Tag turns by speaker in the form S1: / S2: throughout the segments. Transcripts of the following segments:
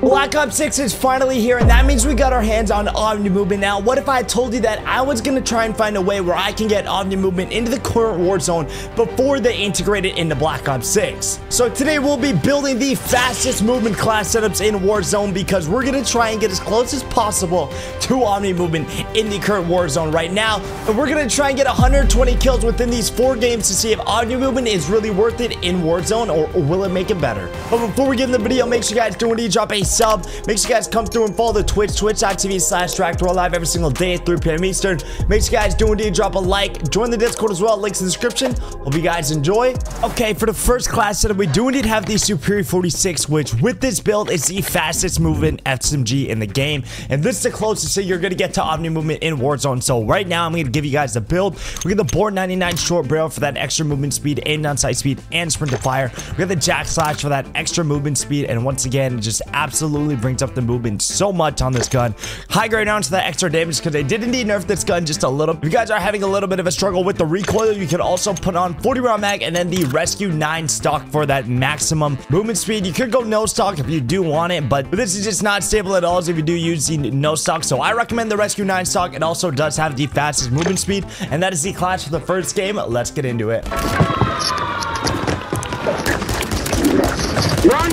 S1: Black Ops 6 is finally here, and that means we got our hands on Omni Movement. Now, what if I told you that I was going to try and find a way where I can get Omni Movement into the current Warzone before they integrate it into Black Ops 6? So today, we'll be building the fastest movement class setups in Warzone because we're going to try and get as close as possible to Omni Movement in the current Warzone right now. And we're going to try and get 120 kills within these four games to see if Omni Movement is really worth it in Warzone or, or will it make it better. But before we get in the video, make sure you guys do want to drop a sub. Make sure you guys come through and follow the Twitch, twitch.tv slash stract. We're live every single day at 3 p.m. Eastern. Make sure you guys do indeed drop a like. Join the Discord as well. Links in the description. Hope you guys enjoy. Okay, for the first class setup, we do indeed have the Superi 46, which with this build is the fastest movement SMG in the game. And this is the closest thing you're going to get to Omni movement in Warzone. So right now, I'm going to give you guys the build. We got the Bore 99 short barrel for that extra movement speed, aim down sight speed, and sprint to fire. We got the Jack Slash for that extra movement speed. And once again, just absolutely brings up the movement so much on this gun. High grade rounds for that extra damage because they did indeed nerf this gun just a little. If you guys are having a little bit of a struggle with the recoil, you can also put on 40 round mag and then the Rescue 9 stock for that maximum movement speed. You could go no stock if you do want it, but this is just not stable at all if you do use the no stock. So I recommend the Rescue 9 stock. It also does have the fastest movement speed, and that is the class for the first game. Let's get into it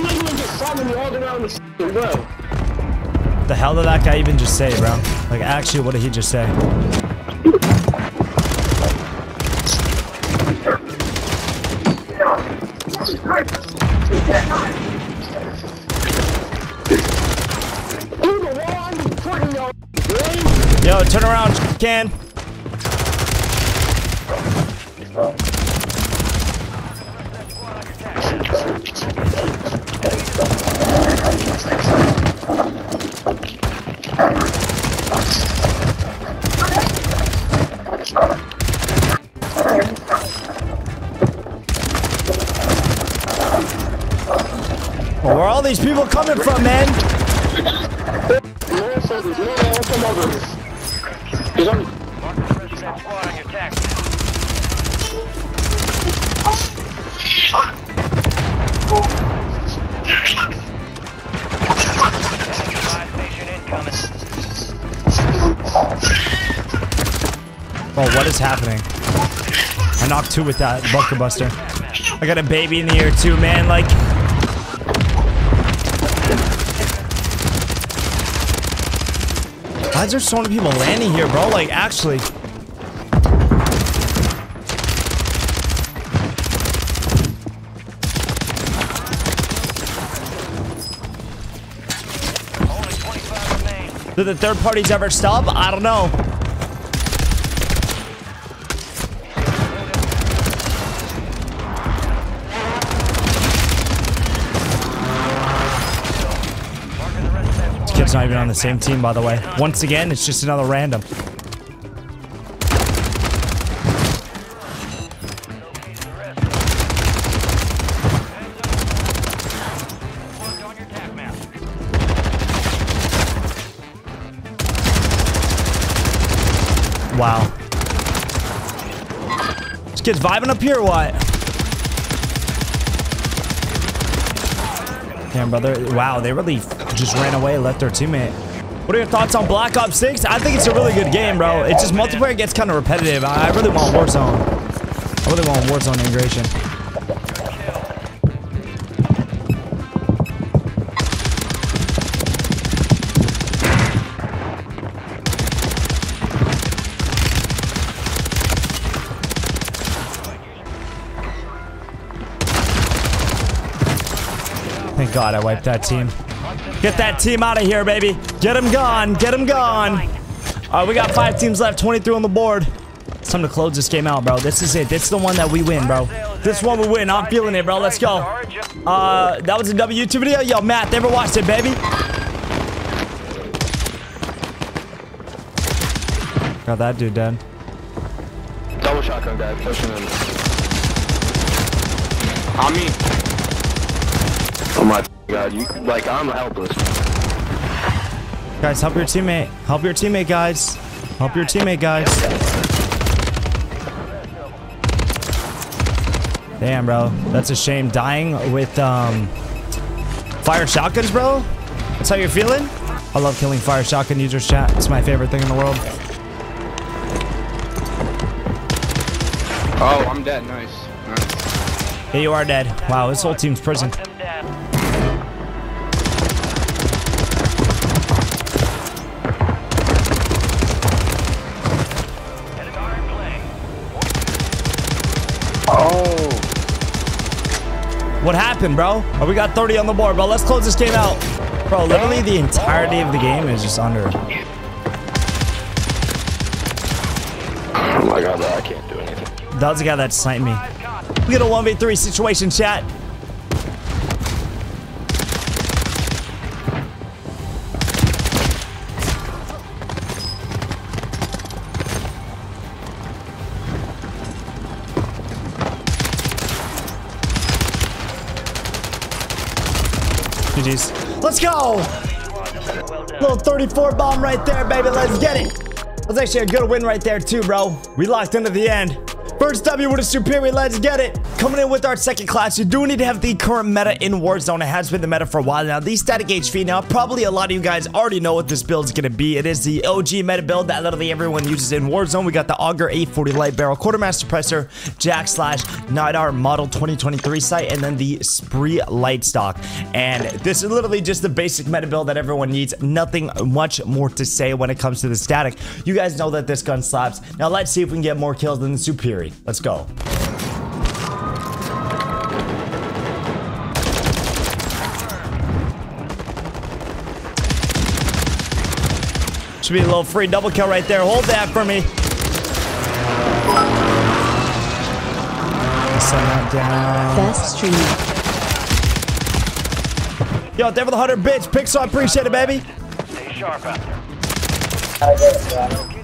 S2: didn't you just summon the?
S1: The hell did that guy even just say, bro? Like, actually, what did he just say? Yo, turn around, can. These people coming from, man? Oh, what is happening? I knocked two with that bunker buster. I got a baby in the air too, man. Like, why is there so many people landing here, bro? Like, actually. Did the third parties ever stop? I don't know. Kid's not even on the same team, by the way. Once again, it's just another random. Wow. This kid's vibing up here what? Damn, brother. Wow, they really just ran away left their teammate. What are your thoughts on Black Ops 6? I think it's a really good game, bro. It's just multiplayer gets kind of repetitive. I I really want Warzone. I really want Warzone integration. Thank God I wiped that team. Get that team out of here, baby. Get them gone. Get them gone. All right, we got five teams left, 23 on the board. It's time to close this game out, bro. This is it. This is the one that we win, bro. This one we win. I'm feeling it, bro. Let's go. Uh, that was a W YouTube video. Yo, Matt, never watched it, baby. Got that dude dead.
S3: Double shotgun guy pushing in. On me. Oh my god, you like I'm helpless.
S1: Guys, help your teammate. Help your teammate, guys. Help your teammate, guys. Damn, bro. That's a shame. Dying with um fire shotguns, bro. That's how you're feeling? I love killing fire shotgun users chat. It's my favorite thing in the world.
S3: Oh, I'm dead. Nice. Nice.
S1: Hey, you are dead. Wow, this whole team's prison. What happened, bro? Oh, we got 30 on the board, bro. Let's close this game out. Bro, literally the entirety of the game is just under.
S3: Oh my god, bro, I can't do anything.
S1: That was the guy that sniped me. We got a 1v3 situation, chat. GG's. Let's go! Little 34 bomb right there, baby. Let's get it. That's actually a good win right there, too, bro. We locked into the end. First W with a Superi. Let's get it. Coming in with our second class, you do need to have the current meta in Warzone. It has been the meta for a while now. The static HP now, probably a lot of you guys already know what this build is going to be. It is the OG meta build that literally everyone uses in Warzone. We got the Auger 840 light barrel, quartermaster suppressor, jack slash Nydar model 2023 sight, and then the Spree light stock. And this is literally just the basic meta build that everyone needs. Nothing much more to say when it comes to the static. You guys know that this gun slaps. Now let's see if we can get more kills than the Superi. Let's go. Should be a little free double kill right there. Hold that for me. Send that down.
S4: Best stream.
S1: Yo, Devil the Hunter, bitch. Pixel, I appreciate it, baby.
S5: Stay sharp out there.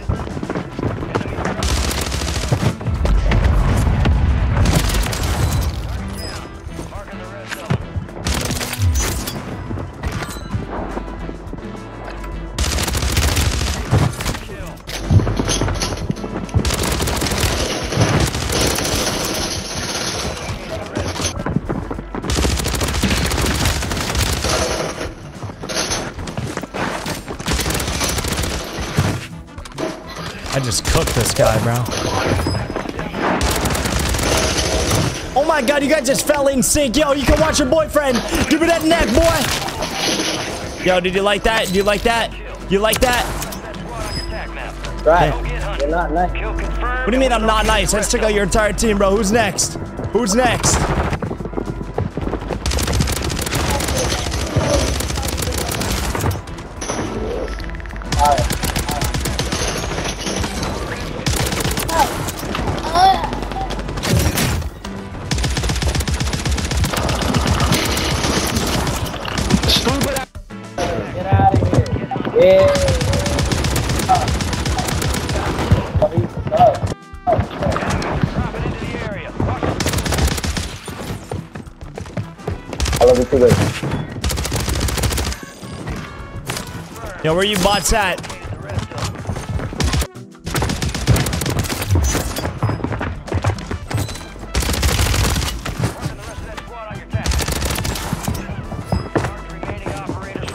S1: Guy, bro. Oh my god, you guys just fell in sync. Yo, you can watch your boyfriend. Give me that neck, boy. Yo, did you like that? Do you like that? You like that?
S5: That squad on your attack map.
S2: Right.
S5: Go get hunted.
S2: You're not nice.
S1: What do you mean I'm not nice? I just took out your entire team, bro. Who's next? Who's next?
S5: From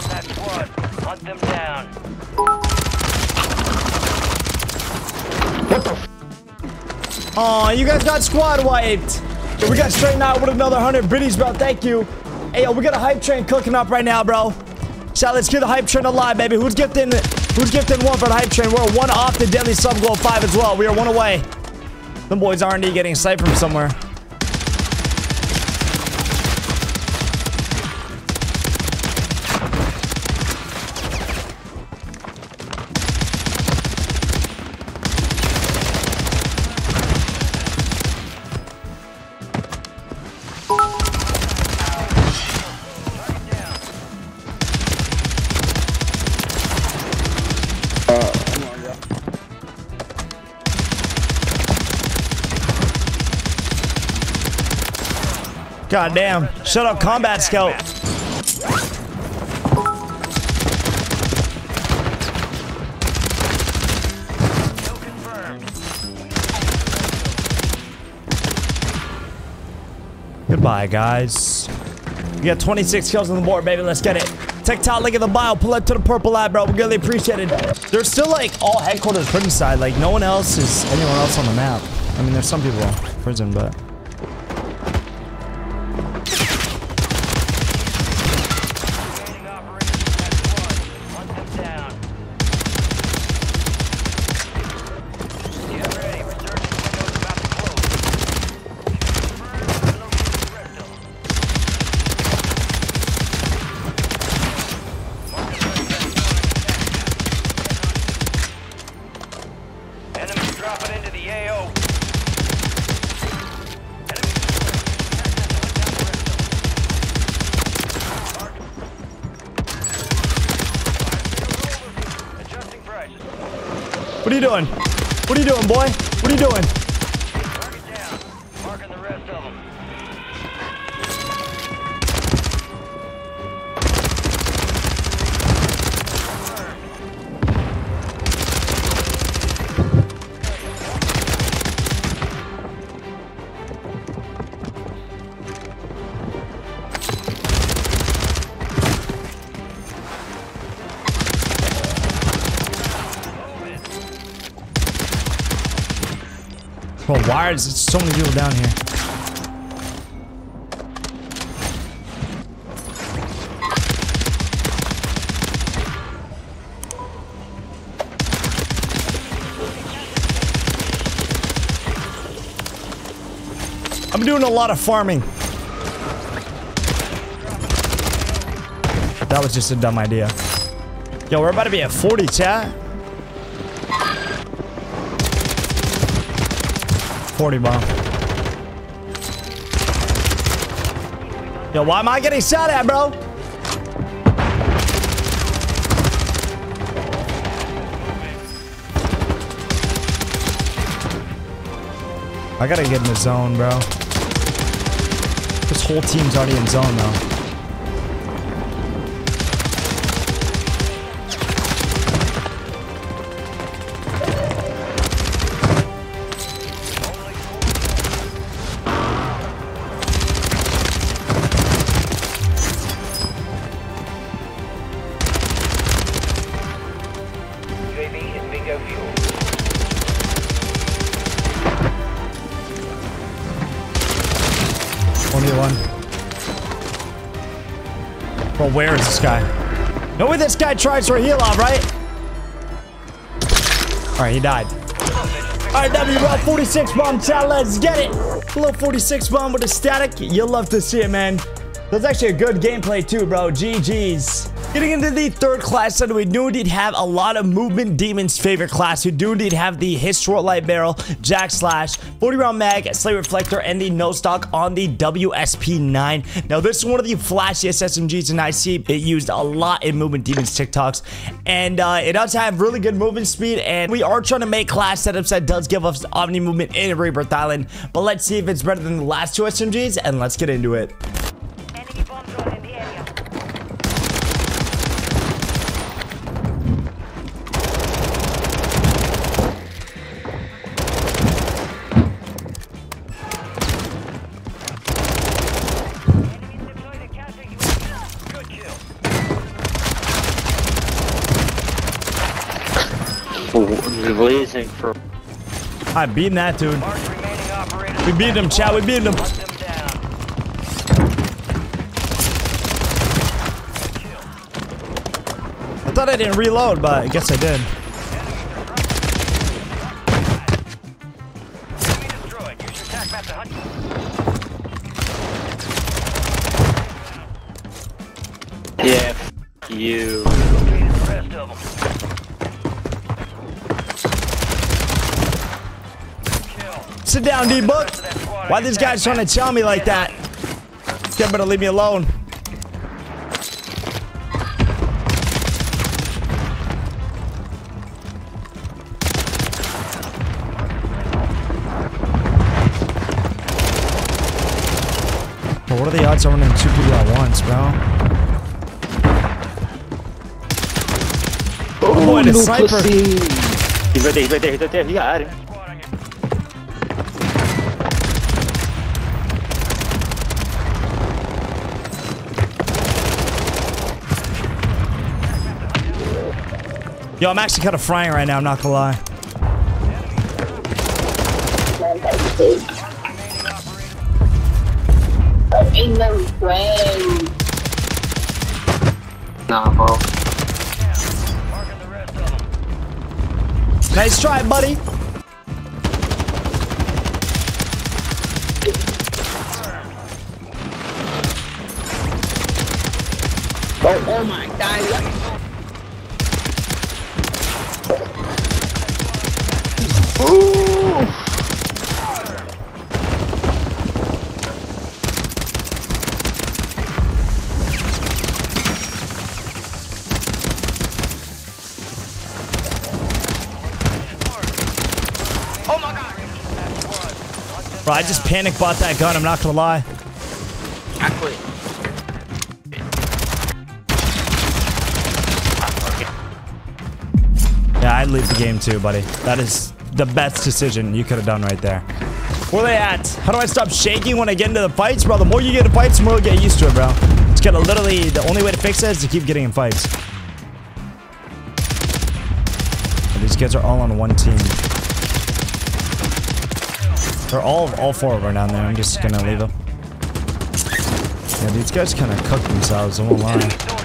S5: that squad. Hunt them down.
S1: Aw, you guys got squad wiped. Yo, we got straightened out with another 100 biddies, bro. Thank you. Hey, yo, we got a hype train cooking up right now, bro. So let's get the hype train alive, baby. Who's gifting who's gifting one for the hype train? We're one off the deadly sub goal five as well. We are one away. Them boys R&D getting sight from somewhere. God damn. Shut up, combat scout. Goodbye, guys. We got 26 kills on the board, baby. Let's get it. TikTok link in the bio. Pull up to the purple ad, bro. We really appreciate it. They're still like all headquarters prison side. Like no one else is anyone else on the map. I mean, there's some people prison, but. Bro, why is there so many people down here? I'm doing a lot of farming. That was just a dumb idea. Yo, we're about to be at 40, chat. 40 bomb. Yo, why am I getting shot at, bro? I gotta get in the zone, bro. This whole team's already in zone, though. Bro, where is this guy? No way this guy tries for a heal off, right? Alright, he died. Alright, W bro, 46 bomb chat, let's get it! Little 46 bomb with a static. You'll love to see it, man. That's actually a good gameplay too, bro. GG's. Getting into the third class that we do indeed have a lot of movement demons favorite class. We do indeed have the Historic Light Barrel, Jack Slash, 40 round mag, Slate Reflector, and the no stock on the WSP9. Now this is one of the flashiest SMGs and I see it used a lot in movement demons TikToks. And uh, it does have really good movement speed and we are trying to make class setups that does give us Omni movement in Rebirth Island. But let's see if it's better than the last two SMGs and let's get into it.
S3: Blazing for
S1: I beat that dude. We beat him, chat. We beat him. I thought I didn't reload, but I guess I did. Sit down, D-Book. Why these guys trying to tell me like that? You better leave me alone. But what are the odds of running two people at once, bro? Oh, boy, the sniper.
S3: He's right there, he's right there, he's right there. He got it.
S1: Yo, I'm actually kind of frying right now. I'm not gonna lie.
S2: Ain't no friend.
S3: Nah, bro.
S5: Marking the rest of.
S1: Nice try, buddy.
S2: Oh, oh my god.
S1: Bro, I just panic bought that gun. I'm not gonna lie.
S3: I quit.
S1: Yeah, I'd leave the game too, buddy. That is the best decision you could have done right there. Where they at? How do I stop shaking when I get into the fights, bro? The more you get in fights, the more you get used to it, bro. Just gotta literally, the only way to fix that is to keep getting in fights. These kids are all on one team. They're all, all four of them down there. I'm just gonna leave them. Yeah, these guys kind of cook themselves, I won't lie.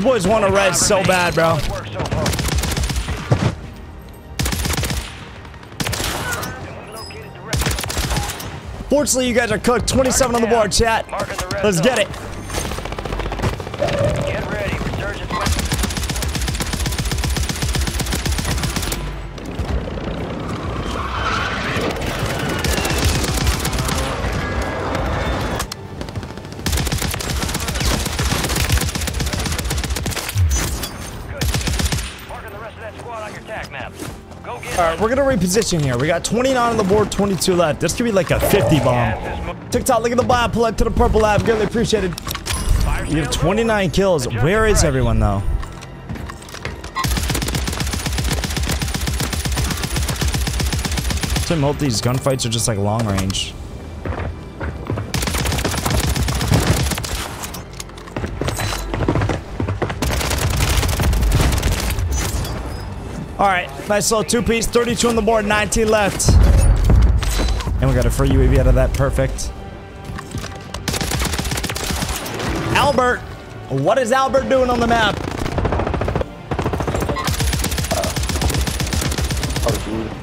S1: These boys want to res so bad, bro. Fortunately, you guys are cooked. 27 on the board, chat. Let's get it. We're gonna reposition here. We got 29 on the board, 22 left. This could be like a 50 bomb. TikTok, look at the buy. Pull to the purple lab. Greatly appreciated. You have 29 kills. Where is everyone though? So most of these gunfights are just like long range. All right, nice little two piece, 32 on the board, 19 left. And we got a free UAV out of that, perfect. Albert, what is Albert doing on the map?
S3: Oh.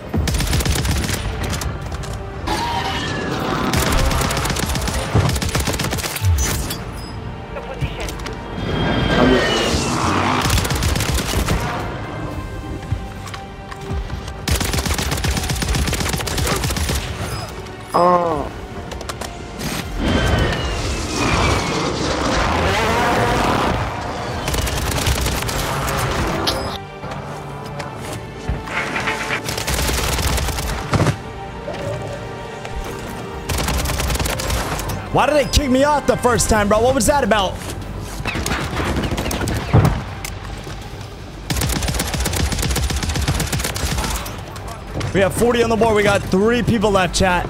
S1: Why did they kick me off the first time, bro? What was that about? We have 40 on the board. We got three people left, chat.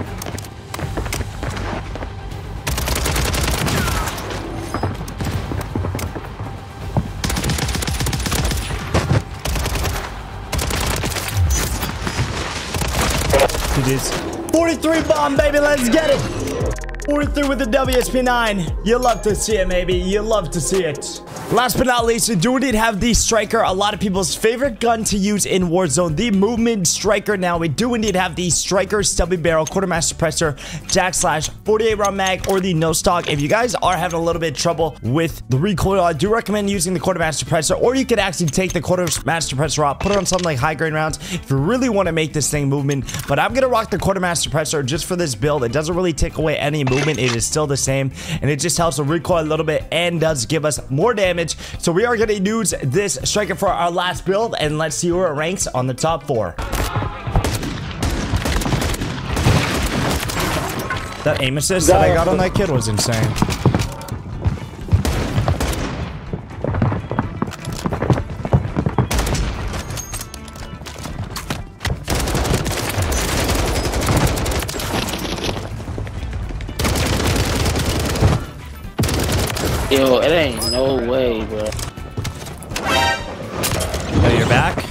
S1: GG's. 43 bomb, baby. Let's get it. 43 with the WSP9. You love to see it, maybe. You love to see it. Last but not least, we do indeed have the Striker, a lot of people's favorite gun to use in Warzone, the Movement Striker. Now, we do indeed have the Striker Stubby Barrel, Quartermaster Suppressor, Jack Slash, 48 round mag, or the No Stock. If you guys are having a little bit of trouble with the recoil, I do recommend using the Quartermaster Suppressor, or you could actually take the Quartermaster Suppressor out, put it on something like high grain rounds if you really want to make this thing movement. But I'm going to rock the Quartermaster Suppressor just for this build. It doesn't really take away any movement. It is still the same, and it just helps the recoil a little bit and does give us more damage damage. So we are going to use this striker for our last build, and let's see where it ranks on the top four. That aim assist that I got on that kid was insane.
S4: Yo, it ain't
S1: back?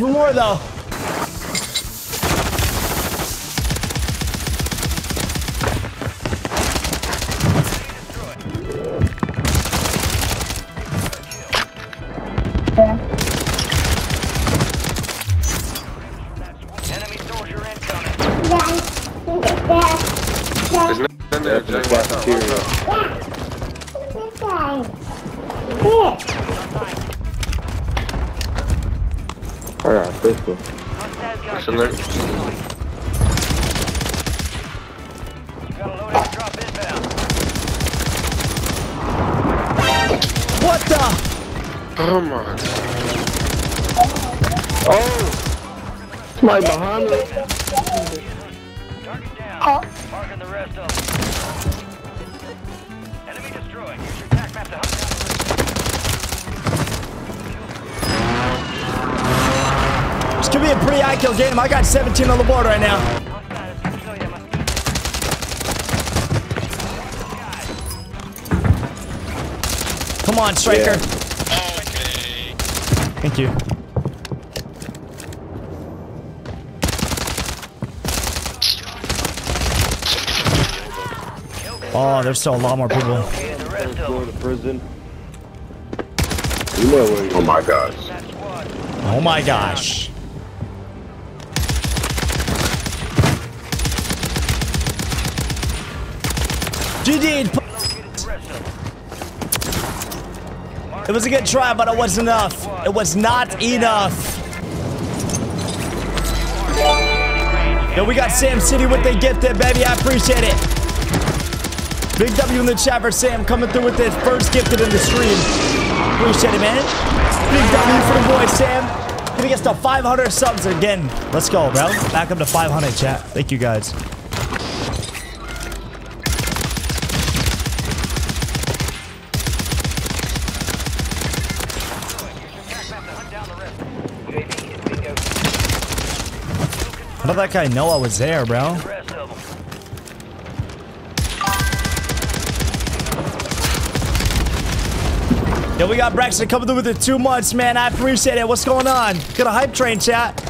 S1: For more, though?
S5: Enemy soldier incoming.
S3: There's nothing in there. Just watch out.
S2: I got a pistol.
S5: Hostiles got
S3: It's in there.
S5: Got a loadout drop inbound.
S1: What the?
S3: Oh my god.
S2: Oh! Somebody behind me.
S1: Could be a pretty high kill game. I got 17 on the board right now.
S5: the hostiles. Show you my-
S1: Come on, striker. Okay. Thank you. Oh, there's still a lot more people.
S5: Okay, the rest of them.
S2: to prison. You know where you
S3: Oh my
S5: gosh.
S1: Oh my gosh.
S5: Of them.
S1: It was a good try, but it wasn't enough. It was not enough. Yo, we got Sam City with the gift there, baby. I appreciate it. Big W in the chat for Sam coming through with his first gifted in the stream. Appreciate it, man. Big W for the boy, Sam. Gonna get to 500 subs again. Let's go, bro. Back up to 500, chat. Thank you, guys. How did that guy know I was there, bro? Yo, we got Braxton coming through with the two months, man. I appreciate it. What's going on? Got a hype train, chat.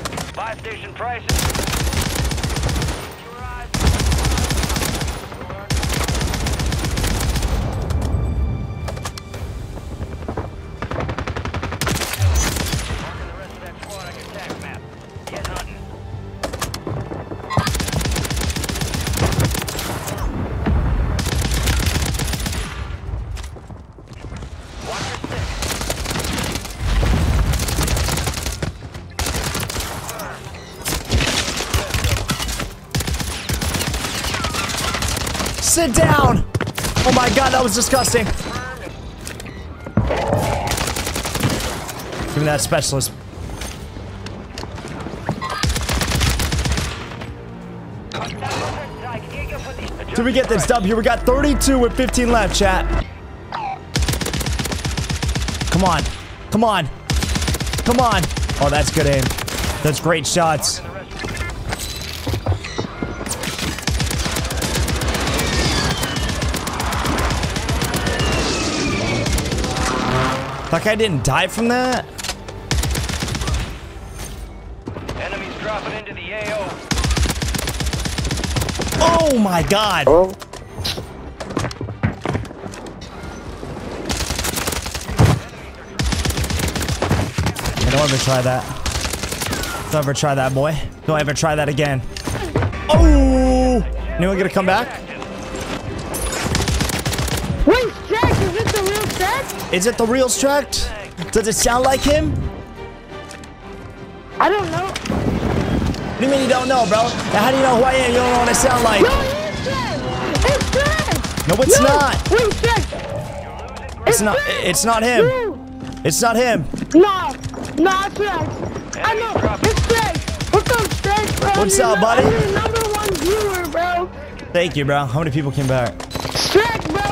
S5: Station prices.
S1: God, that was disgusting. Give me that specialist. Did we get this dub here? We got 32 with 15 left, chat. Come on. Come on. Come on. Oh, that's good aim. That's great shots. Like I didn't die from that?
S5: Enemies dropping into the AO.
S1: Oh my god.
S2: Oh,
S1: Hey, don't ever try that. Don't ever try that, boy. Don't ever try that again. Oh! Anyone gonna come back?
S6: Is it the real
S1: Stract? Does it sound like him?
S6: I don't know.
S1: What do you mean you don't know, bro? Now, how do you know who I am? You don't know what I sound like.
S6: No, it's Jack! It's Jack!
S1: No, it's
S6: Yo,
S1: not.
S6: Wait, Stretch.
S1: It's not. It's not him. It's not him.
S6: Nah, nah, Stretch. I know. It's Stretch. What's up, Stretch, bro?
S1: What's
S6: You're
S1: up, buddy?
S6: I'm your number one viewer, bro.
S1: Thank you, bro. How many people came back?
S6: Stretch, bro.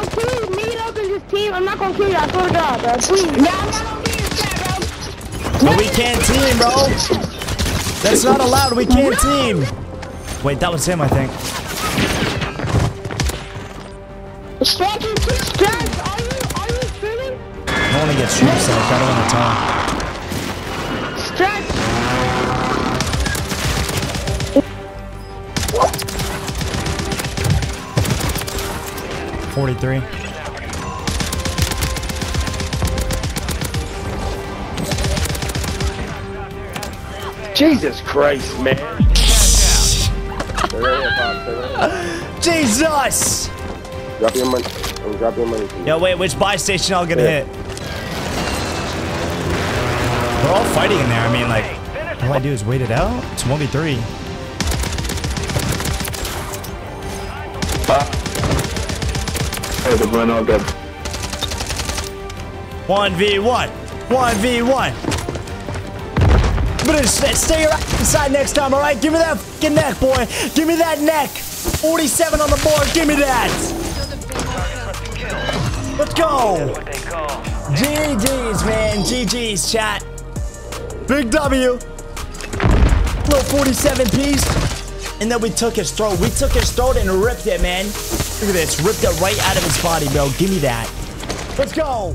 S6: Please meet up in this team. I'm not gonna kill you. I swear to God, bro. Please. Nah, I'm not gonna kill you, Stretch, bro.
S1: But we can't team, bro. That's not allowed. We can't team. Wait, that was him, I think.
S6: Stretch, Stretch, are you, are you streaming?
S1: I don't want to get stream psyched. I don't want to talk.
S6: Stretch.
S1: Forty-three.
S2: Jesus Christ, man. They're right here, Bob. They're right here.
S1: Jesus.
S2: Drop your money. Drop your money. please.
S1: Yo, wait, which buy station I'll get a
S2: Yeah.
S1: hit? We're all fighting in there. I mean, like, all I do is wait it out. It's 1v3.
S3: Hey, the blend all good.
S1: 1v1 1v1. 1v1. But stay your inside next time, all right? Give me that fucking neck, boy. Give me that neck. 47 on the board. Give me that. Let's go. GG's, man. GG's, chat. Big W. Little 47 piece. And then we took his throat. We took his throat and ripped it, man. Look at this. Ripped it right out of his body, bro. Give me that. Let's go.